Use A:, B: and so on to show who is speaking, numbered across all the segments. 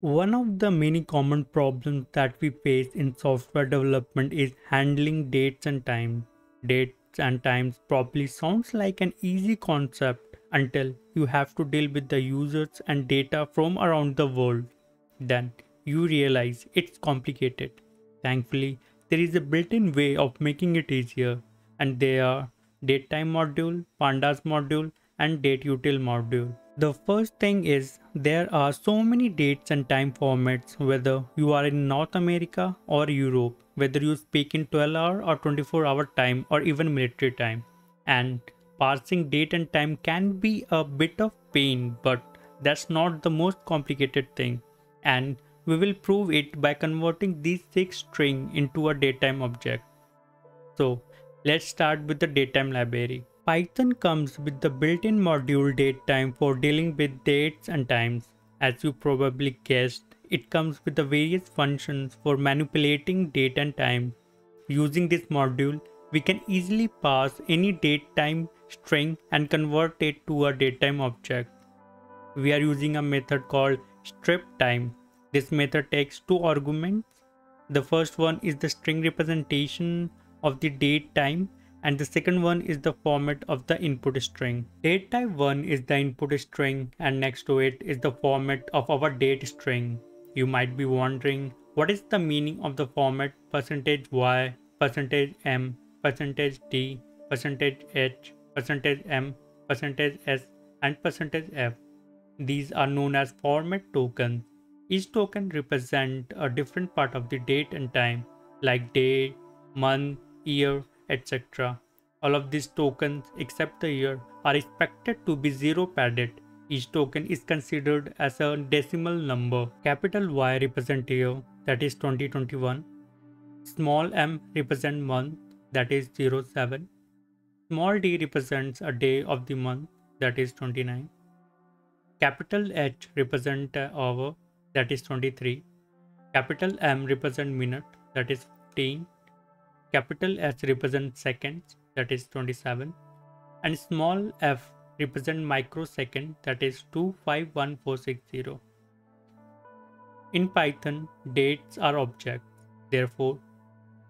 A: One of the many common problems that we face in software development is handling dates and time. Dates and times probably sounds like an easy concept until you have to deal with the users and data from around the world. Then you realize it's complicated. Thankfully, there is a built-in way of making it easier and they are datetime module, pandas module and dateutil module. The first thing is there are so many dates and time formats whether you are in North America or Europe, whether you speak in 12 hour or 24 hour time or even military time. And parsing date and time can be a bit of pain, but that's not the most complicated thing. And we will prove it by converting these six string into a datetime object. So let's start with the datetime library. Python comes with the built-in module datetime for dealing with dates and times. As you probably guessed, it comes with the various functions for manipulating date and time. Using this module, we can easily pass any datetime string and convert it to a datetime object. We are using a method called strip time. This method takes two arguments. The first one is the string representation of the date time and the second one is the format of the input string. Date type 1 is the input string and next to it is the format of our date string. You might be wondering what is the meaning of the format percentage %y, percentage %m, percentage %d, percentage %h, percentage %m, percentage %s and percentage %f. These are known as format tokens. Each token represents a different part of the date and time like day, month, year, etc. All of these tokens except the year are expected to be zero padded. Each token is considered as a decimal number. Capital Y represent year that is 2021. Small m represent month that is 07. Small d represents a day of the month that is 29. Capital H represent hour that is 23. Capital M represent minute that is 15 Capital S represents seconds, that is 27, and small f represent microsecond, that is 251460. In Python, dates are objects. Therefore,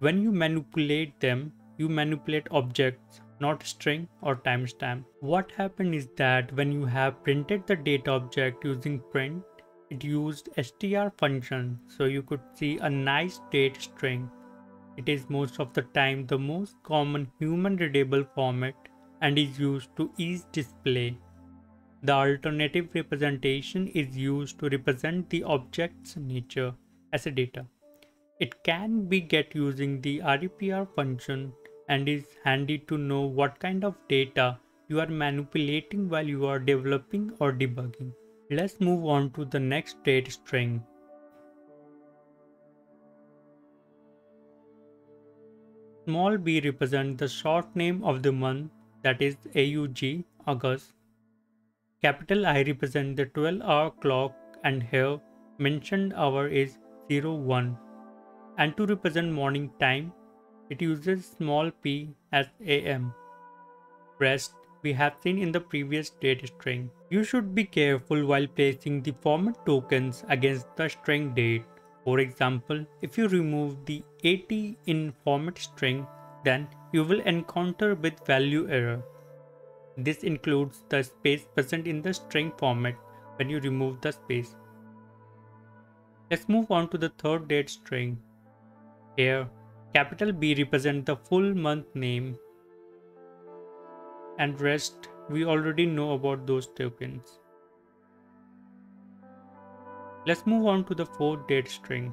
A: when you manipulate them, you manipulate objects, not string or timestamp. What happened is that when you have printed the date object using print, it used str function so you could see a nice date string it is most of the time the most common human readable format and is used to ease display. The alternative representation is used to represent the object's nature as a data. It can be get using the REPR function and is handy to know what kind of data you are manipulating while you are developing or debugging. Let's move on to the next date string. Small b represents the short name of the month that is AUG, August. Capital I represents the 12 hour clock and here mentioned hour is 01. And to represent morning time, it uses small p as AM. Rest we have seen in the previous date string. You should be careful while placing the format tokens against the string date. For example, if you remove the 80 in format string, then you will encounter with value error. This includes the space present in the string format when you remove the space. Let's move on to the third date string. Here, capital B represents the full month name and rest we already know about those tokens. Let's move on to the fourth date string.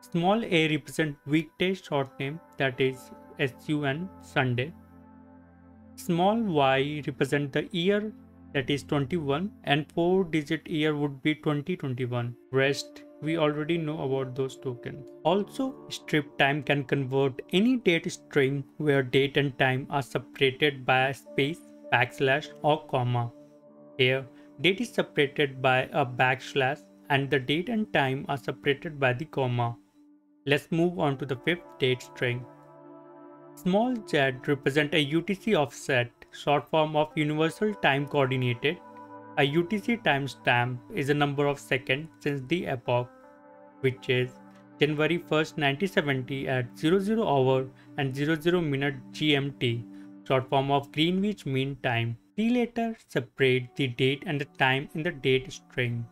A: Small a represent weekday short name that is SUN Sunday. Small y represent the year that is 21 and 4 digit year would be 2021. Rest we already know about those tokens. Also strptime can convert any date string where date and time are separated by a space, backslash or comma. Here date is separated by a backslash and the date and time are separated by the comma. Let's move on to the fifth date string. Small z represent a UTC offset, short form of Universal Time Coordinated. A UTC timestamp is a number of seconds since the epoch, which is January 1st, 1970 at 00 hour and 00 minute GMT, short form of Greenwich Mean Time. We later separate the date and the time in the date string.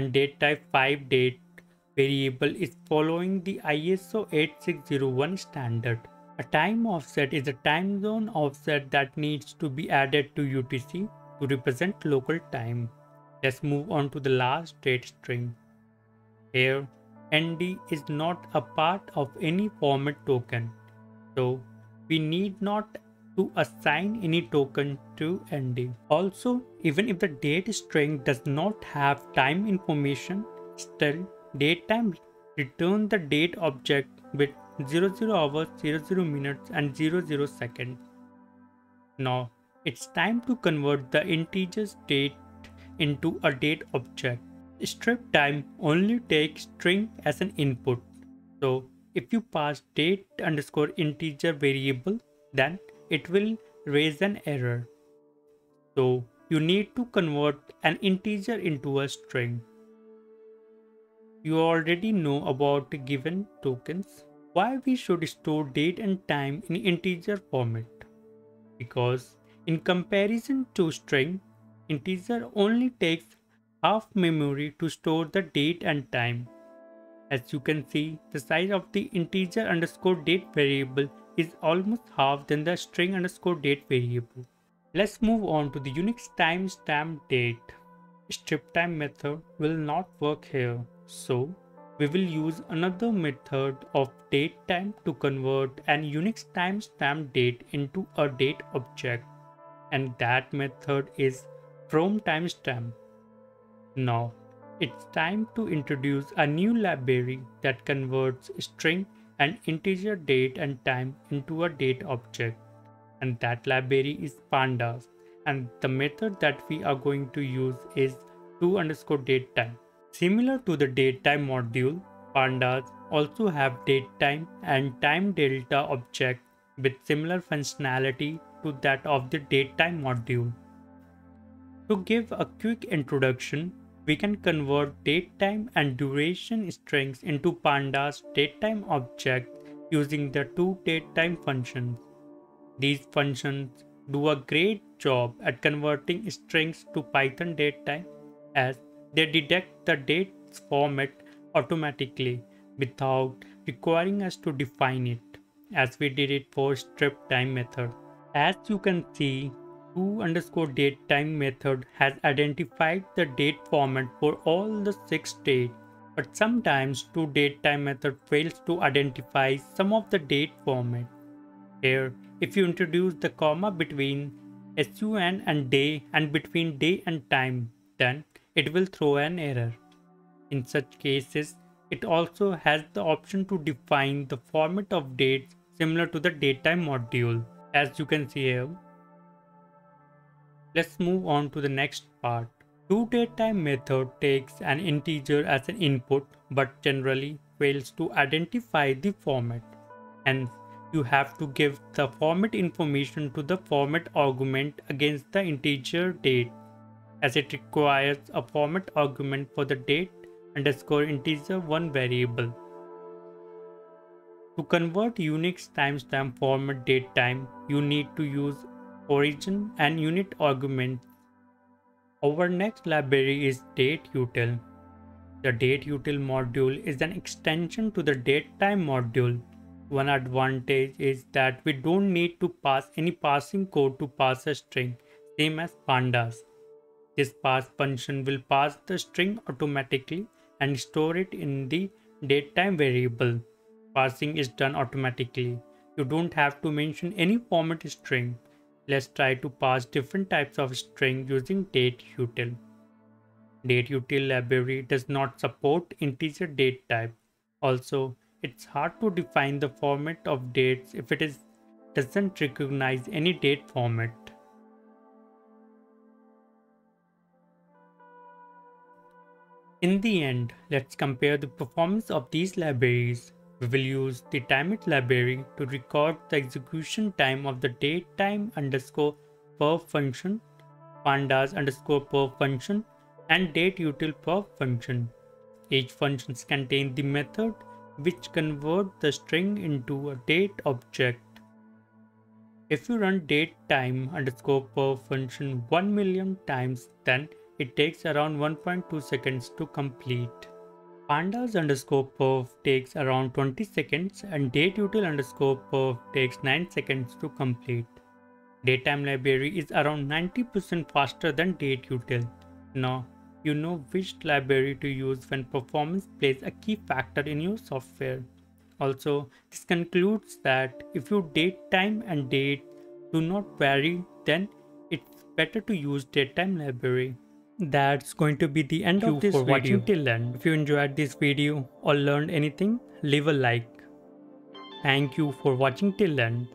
A: And date type 5 date variable is following the ISO 8601 standard. A time offset is a time zone offset that needs to be added to UTC to represent local time. Let's move on to the last date string. Here, ND is not a part of any format token, so we need not to assign any token to ND. Also, even if the date string does not have time information, still datetime return the date object with 00 hours, 00 minutes and 00 seconds. Now, it's time to convert the integer date into a date object. Strptime only takes string as an input. So if you pass date underscore integer variable, then it will raise an error. So you need to convert an integer into a string. You already know about given tokens. Why we should store date and time in integer format? Because in comparison to string, integer only takes half memory to store the date and time. As you can see, the size of the integer underscore date variable is almost half than the string underscore date variable. Let's move on to the Unix timestamp date. Strptime method will not work here, so we will use another method of date time to convert an Unix timestamp date into a date object and that method is from timestamp. Now it's time to introduce a new library that converts string and integer date and time into a date object and that library is pandas and the method that we are going to use is to underscore date time. Similar to the datetime module, pandas also have datetime and time delta object with similar functionality to that of the datetime module. To give a quick introduction, we can convert datetime and duration strings into pandas datetime object using the two datetime functions. These functions do a great job at converting strings to Python datetime as they detect the date's format automatically without requiring us to define it as we did it for strip time method. As you can see, to underscore date time method has identified the date format for all the six dates, but sometimes to date time method fails to identify some of the date format. Here, if you introduce the comma between sun and day and between day and time, then it will throw an error. In such cases, it also has the option to define the format of dates similar to the datetime module as you can see here. Let's move on to the next part. ToDateTime method takes an integer as an input but generally fails to identify the format. Hence, you have to give the format information to the format argument against the integer date as it requires a format argument for the date underscore integer 1 variable. To convert Unix timestamp format datetime, you need to use origin and unit arguments. Our next library is dateutil. The dateutil module is an extension to the datetime module. One advantage is that we don't need to pass any passing code to pass a string, same as pandas. This pass function will pass the string automatically and store it in the datetime variable. Parsing is done automatically. You don't have to mention any format string. Let's try to pass different types of string using dateutil. Dateutil library does not support integer date type. Also, it's hard to define the format of dates if it is doesn't recognize any date format. In the end, let's compare the performance of these libraries we will use the timeit library to record the execution time of the datetime underscore perf function pandas underscore perf function, and dateutil function. Each functions contain the method which convert the string into a date object. If you run datetime underscore perf function 1 million times, then it takes around 1.2 seconds to complete. Pandas underscore perf takes around 20 seconds and dateutil underscore perf takes 9 seconds to complete. Datetime library is around 90% faster than dateutil. Now, you know which library to use when performance plays a key factor in your software. Also, this concludes that if your date time and date do not vary, then it's better to use datetime library. That's going to be the end Thank of this for video. watching till end. If you enjoyed this video or learned anything, leave a like. Thank you for watching till end.